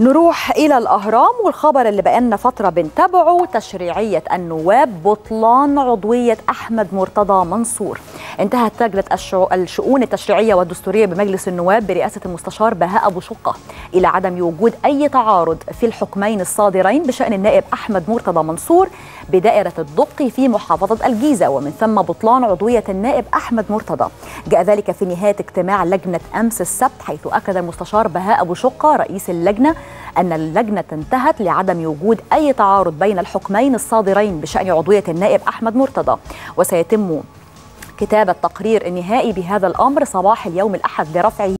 نروح إلى الأهرام والخبر اللي بقالنا فترة بنتابعه تشريعية النواب بطلان عضوية أحمد مرتضى منصور. انتهت لجنة الشؤون التشريعية والدستورية بمجلس النواب برئاسة المستشار بهاء أبو شقة. إلى عدم وجود أي تعارض في الحكمين الصادرين بشأن النائب أحمد مرتضى منصور بدائرة الدقي في محافظة الجيزة ومن ثم بطلان عضوية النائب أحمد مرتضى. جاء ذلك في نهاية اجتماع لجنة أمس السبت حيث أكد المستشار بهاء أبو شقة رئيس اللجنة أن اللجنة انتهت لعدم وجود أي تعارض بين الحكمين الصادرين بشأن عضوية النائب أحمد مرتضى. وسيتم كتابة تقرير النهائي بهذا الأمر صباح اليوم الأحد لرفعه